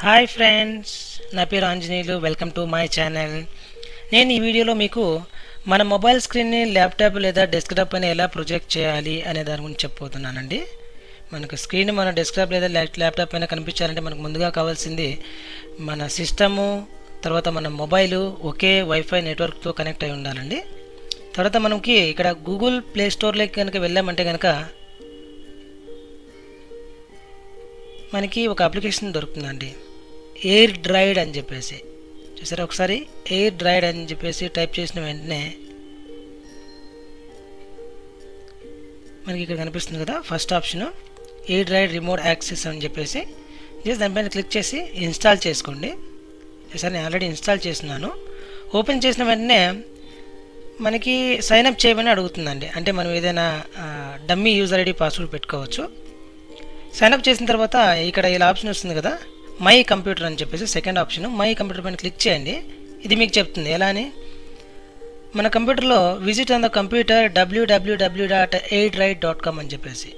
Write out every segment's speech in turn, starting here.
Hi friends నా పేరు Anjaneyulu. Welcome to my channel నేను ఈ వీడియోలో మీకు మన మొబైల్ స్క్రీన్ని ల్యాప్టాప్ లేదా డెస్క్టాప్ పైన ఎలా ప్రొజెక్ట్ చేయాలి అనే దాని గురించి చెప్పబోతున్నానండి. మనకు స్క్రీన్ మన డెస్క్టాప్ లేదా ల్యాప్- ల్యాప్టాప్ పైన కనిపించాలంటే మనకు ముందుగా కావాల్సింది మన సిస్టము తర్వాత మన మొబైలు ఒకే వైఫై నెట్వర్క్తో కనెక్ట్ అయి ఉండాలండి. తర్వాత మనకి ఇక్కడ గూగుల్ ప్లే స్టోర్లోకి కనుక వెళ్ళామంటే కనుక మనకి ఒక అప్లికేషన్ దొరుకుతుందండి. ఎయిర్ డ్రైడ్ అని చెప్పేసి. చూసారా ఒకసారి? ఎయిర్ డ్రైడ్ అని చెప్పేసి టైప్ చేసిన వెంటనే మనకి ఇక్కడ కనిపిస్తుంది కదా first option AirDroid remote access అని చెప్పేసి. జస్ట్ దానిపైన క్లిక్ చేసి ఇన్స్టాల్ చేసుకోండి. చూసారా? నేను ఆల్రెడీ ఇన్స్టాల్ చేస్తున్నాను. ఓపెన్ చేసిన వెంటనే మనకి సైన్ అప్ చేయమని అడుగుతుందండి. అంటే మనం ఏదైనా డమ్మీ యూజర్ ఐడి పాస్వర్డ్ పెట్టుకోవచ్చు. సైన్ అప్ చేసిన తర్వాత ఇక్కడ ఇలా ఆప్షన్ వస్తుంది కదా మై కంప్యూటర్ అని చెప్పేసి సెకండ్ ఆప్షన్ మై కంప్యూటర్ పైన క్లిక్ చేయండి. ఇది మీకు చెప్తుంది. ఎలా అని మన కంప్యూటర్లో visit on the computer WWW dot AirDroid dot com అని చెప్పేసి.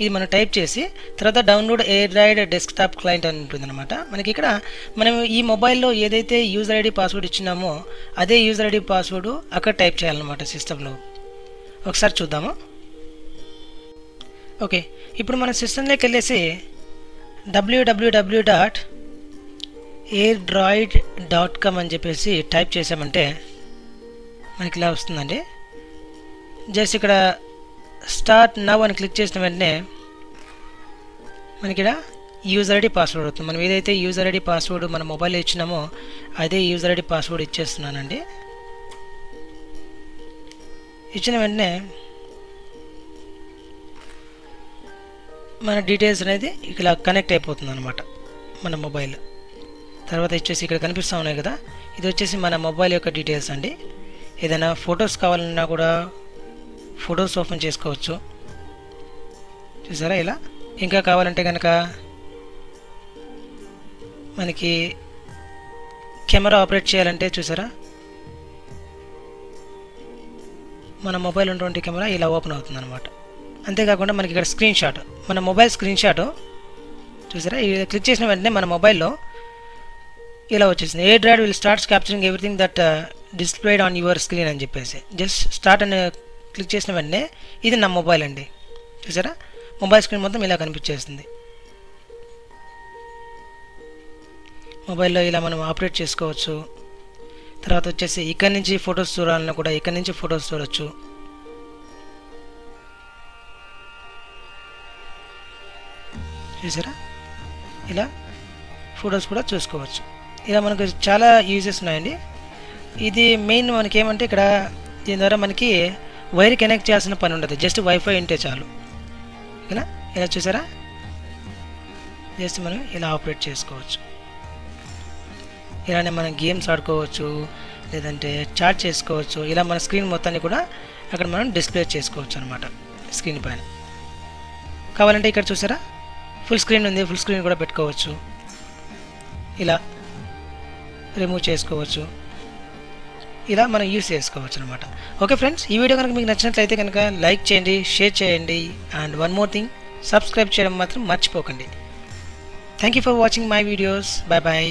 ఇది మనం టైప్ చేసి తర్వాత download AirDroid desktop client అని ఉంటుంది అనమాట మనకి ఇక్కడ మనం ఈ మొబైల్లో ఏదైతే యూజర్ ఐడి పాస్వర్డ్ ఇచ్చినామో అదే యూజర్ ఐడి పాస్వర్డ్ అక్కడ టైప్ చేయాలన్నమాట సిస్టంలో ఒకసారి చూద్దాము. ఓకే. ఇప్పుడు మన సిస్టంలోకి వెళ్ళేసి డబ్ల్యూడబ్ల్యూడబ్ల్యూ dot AirDroid dot com అని చెప్పేసి టైప్ చేసామంటే మనకి ఇలా వస్తుందండి. జస్ట్ ఇక్కడ స్టార్ట్ నవ్ అని క్లిక్ చేసిన వెంటనే మనకి ఇక్కడ యూజర్ ఐడి పాస్వర్డ్ అవుతుంది మనం ఏదైతే యూజర్ ఐడి పాస్వర్డ్ మన మొబైల్ ఇచ్చినామో అదే యూజర్ ఐడి పాస్వర్డ్ ఇచ్చేస్తున్నానండి. ఇచ్చిన వెంటనే మన డీటెయిల్స్ అనేది ఇలా కనెక్ట్ అయిపోతుంది అనమాట మన మొబైల్ తర్వాత వచ్చేసి ఇక్కడ కనిపిస్తూ ఉన్నాయి కదా. ఇది వచ్చేసి మన మొబైల్ యొక్క డీటెయిల్స్ అండి. ఏదైనా ఫొటోస్ కావాలన్నా కూడా ఫొటోస్ ఓపెన్ చేసుకోవచ్చు. చూసారా ఇలా? ఇంకా కావాలంటే కనుక మనకి కెమెరా ఆపరేట్ చేయాలంటే చూసారా? మన మొబైల్ ఉన్నటువంటి కెమెరా ఇలా ఓపెన్ అవుతుంది అనమాట అంతేకాకుండా మనకి ఇక్కడ స్క్రీన్ షాట్ మన మొబైల్ స్క్రీన్ షాట్ చూసారా? ఇది క్లిక్ చేసిన వెంటనే మన మొబైల్లో ఇలా వచ్చేసింది. AirDroid will starts capturing everything that displayed on your screen అని చెప్పేసి. జస్ట్ స్టార్ట్ అని క్లిక్ చేసిన వెంటనే ఇది నా మొబైల్ అండి. చూసారా? మొబైల్ స్క్రీన్ మొత్తం ఇలా కనిపించేస్తుంది మొబైల్లో ఇలా మనం ఆపరేట్ చేసుకోవచ్చు. తర్వాత వచ్చేసి ఇక్కడి నుంచి ఫొటోస్ చూడాలన్నా కూడా ఇక్కడి నుంచి ఫొటోస్ చూడొచ్చు. చూసారా? ఇలా ఫొటోస్ కూడా చూసుకోవచ్చు. ఇలా మనకు చాలా యూజెస్ ఉన్నాయండి. ఇది మెయిన్ మనకి ఏమంటే ఇక్కడ దీని ద్వారా మనకి వైర్ కనెక్ట్ చేయాల్సిన పని ఉండదు. జస్ట్ వైఫై ఉంటే చాలు. ఇలా ఇలా చూసారా? జస్ట్ మనం ఇలా ఆపరేట్ చేసుకోవచ్చు. ఇలానే మనం గేమ్స్ ఆడుకోవచ్చు లేదంటే చాట్ చేసుకోవచ్చు. ఇలా మన స్క్రీన్ మొత్తాన్ని కూడా అక్కడ మనం డిస్ప్లే చేసుకోవచ్చు అనమాట స్క్రీన్ పైన. కావాలంటే ఇక్కడ చూసారా? ఫుల్ స్క్రీన్ ఉంది ఫుల్ స్క్రీన్ కూడా పెట్టుకోవచ్చు. ఇలా రిమూవ్ చేసుకోవచ్చు. ఇలా మనం యూస్ చేసుకోవచ్చు అనమాట ఓకే ఫ్రెండ్స్ ఈ వీడియో కనుక మీకు నచ్చినట్లయితే కనుక లైక్ చేయండి షేర్ చేయండి and one more thing subscribe చేయడం మాత్రం మర్చిపోకండి. Thank you for watching my videos bye bye